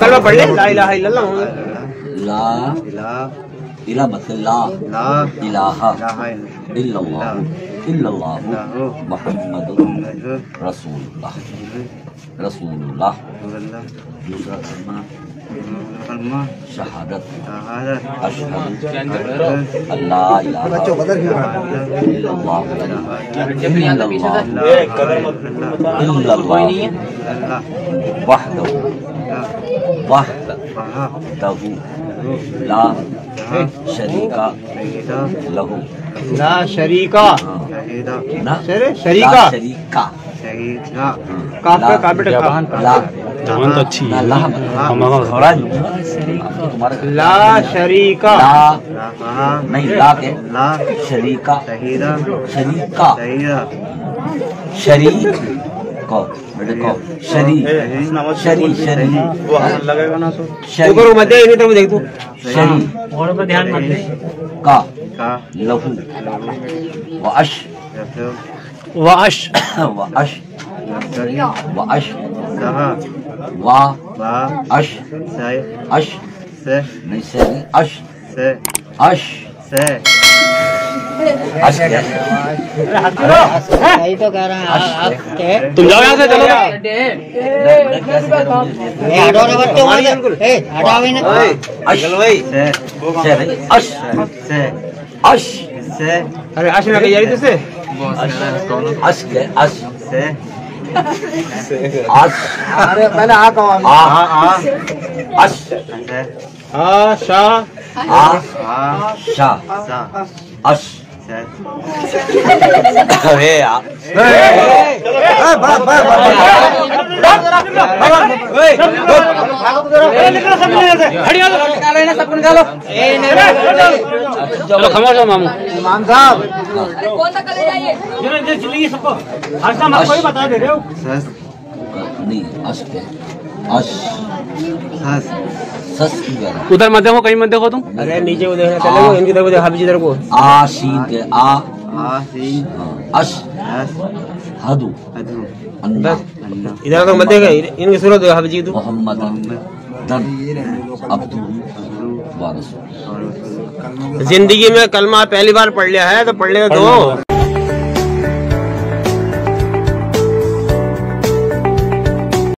کلمہ پڑھ لے لا الہ الا اللہ لا الہ الہ مطلب لا لا الہ الا اللہ الا اللہ اللہ محمد محمد رسول اللہ رسول اللہ رسول اللہ دوسرا کلمہ شہادت اشہد اللہ الہ الا اللہ الا اللہ الا اللہ وحدہ شریک لہو۔ لا شریکا۔ نا شر- شریکا؟ شریکا۔ کاف پہ کاف بیٹا کاف لا۔ ہے۔ لا تھوڑا تمہارا لا شریکا۔ لا۔ نہیں لا کے۔ شریکا۔ شریکا۔ شریک۔ کو بیٹے کو شریک شری شری لگے گا نا تو؟ شری اوپر مدے نہیں تو دیکھ تو۔ شری اور پر دھیان مت دے۔ کا۔ کا۔ لہو۔ و اش واش و اش و اش اش سے۔ اش سے۔ نہیں نہیں اش سے۔ اش صحیح تو کہہ رہے ہیں آپ- تم جاؤ یہاں سے چلو میں ہٹو نا بچوں ہٹاؤ اش اش اش سے ارے آش۔ میں یاری تو سے اش اش سے اش ارے پہلے آ کہو آ آ اش سے آ شا اش مامو امام صاحب کون سا کلر چاہیے سس نہیں اش کے اش سس سس کی کہہ رہا ادھر مت دیکھو کہیں مت دیکھو تم۔ ارے نیچے کو دیکھنا چلے کو ان کی طرف دیکھ حبیجی طرف کو آ شین کے آ۔ آ سی اش اس ہدو ادھر تو مت دیکھ ان کی صورت دیکھ حبیجی تو۔ محمد دن عبدو و رسول۔ اور زندگی میں کلمہ پہلی بار پڑھ لیا ہے تو پڑھ لے تو۔